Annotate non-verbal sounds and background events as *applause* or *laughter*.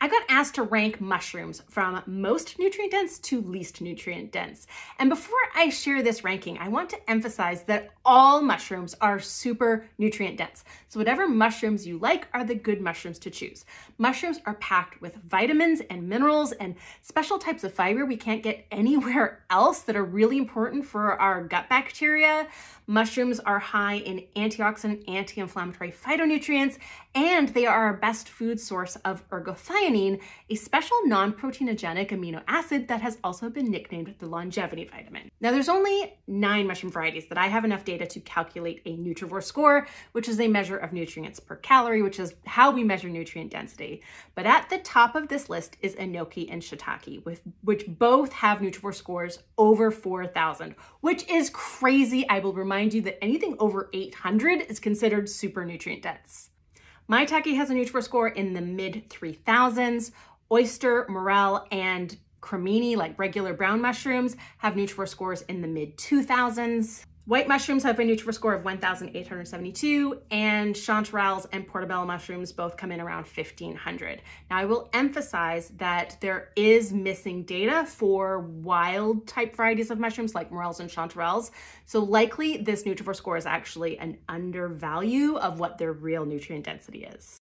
I got asked to rank mushrooms from most nutrient dense to least nutrient dense. And before I share this ranking, I want to emphasize that all mushrooms are super nutrient dense. So whatever mushrooms you like are the good mushrooms to choose. Mushrooms are packed with vitamins and minerals and special types of fiber we can't get anywhere *laughs* else that are really important for our gut bacteria. Mushrooms are high in antioxidant, anti-inflammatory phytonutrients, and they are our best food source of a special non-proteinogenic amino acid that has also been nicknamed the longevity vitamin. Now, there's only nine mushroom varieties that I have enough data to calculate a Nutrivore score, which is a measure of nutrients per calorie, which is how we measure nutrient density. But at the top of this list is enoki and shiitake, with, which both have Nutrivore scores over 4,000, which is crazy. I will remind you that anything over 800 is considered super nutrient dense. Maitake has a Nutrivore score in the mid 3000s. Oyster, morel, and cremini, like regular brown mushrooms, have Nutrivore scores in the mid 2000s. White mushrooms have a Nutrivore score of 1,872, and chanterelles and portobello mushrooms both come in around 1,500. Now, I will emphasize that there is missing data for wild type varieties of mushrooms like morels and chanterelles. So likely this Nutrivore score is actually an undervalue of what their real nutrient density is.